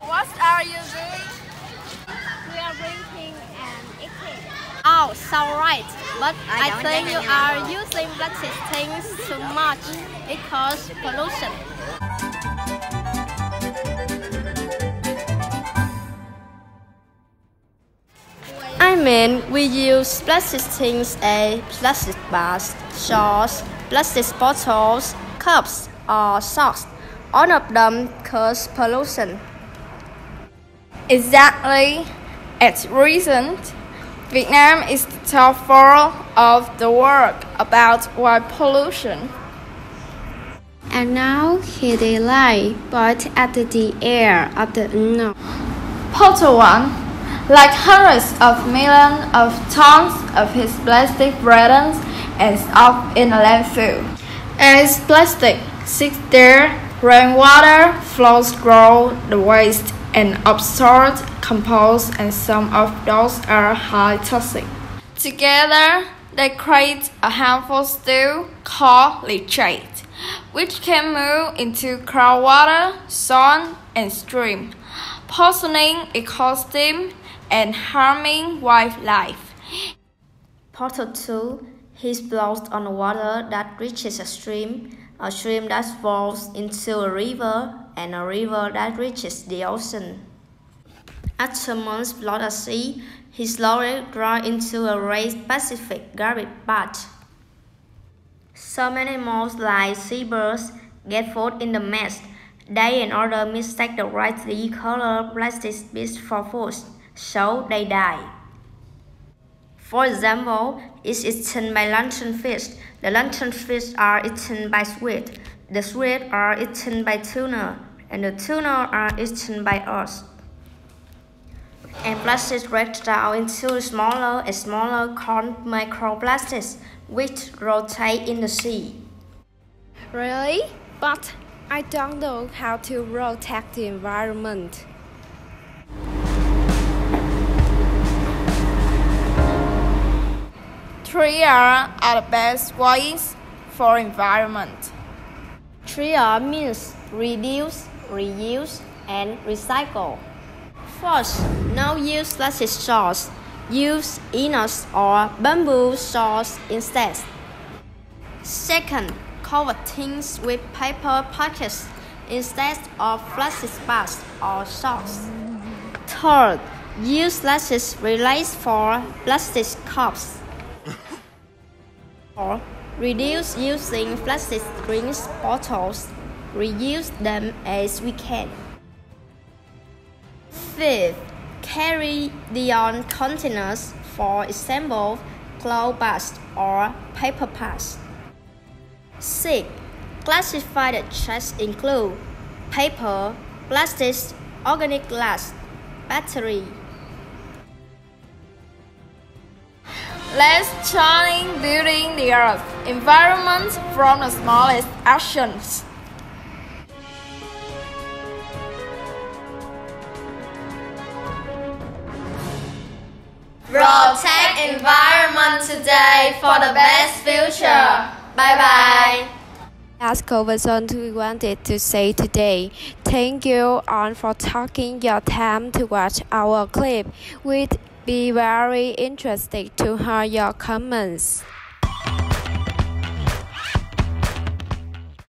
What are you doing? We are drinking and eating. Oh, so right. But I, I think you are know. using plastic things too much. It causes pollution. I mean, we use plastic things as plastic bags, straws, plastic bottles, cups, or socks. All of them cause pollution. Exactly. At recent, Vietnam is the top four of the world about water pollution. And now here they lie, but at the air of the unknown. Portal One, like hundreds of millions of tons of his plastic burdens, ends up in a landfill. As plastic sits there, rainwater flows through the waste and absorbs compost and some of those are high toxic. Together, they create a harmful stew called leachate, which can move into groundwater, soil, and stream, poisoning ecosystem and harming wildlife. Portal 2 He blows on water that reaches a stream, a stream that falls into a river, and a river that reaches the ocean. After months flood at sea, he slowly dries into a raised Pacific garbage patch. Some animals like seabirds get food in the mess. They and other mistake the brightly colored plastic bits for food, so they die. For example, it's eaten by lanternfish. The lanternfish are eaten by squid. The squid are eaten by tuna, and the tuna are eaten by us. And plastics break down into smaller and smaller called microplastics, which rotate in the sea. Really? But I don't know how to protect the environment. Three R are the best ways for environment. 3R means reduce, reuse, and recycle. First, no use plastic straws. Use inox or bamboo straws instead. Second, cover things with paper packets instead of plastic bags or socks. Third, use plastic relays for plastic cups. Or reduce using plastic drinks bottles. Reuse them as we can. Fifth, carry the on containers, for example, cloth bags or paper bags. Six, classified trash include paper, plastics, organic glass, battery. Let's join building the earth environment from the smallest actions. Protect environment today for the best future. Bye bye. That's conversation we wanted to say today. Thank you all for taking your time to watch our clip. We'd be very interested to hear your comments.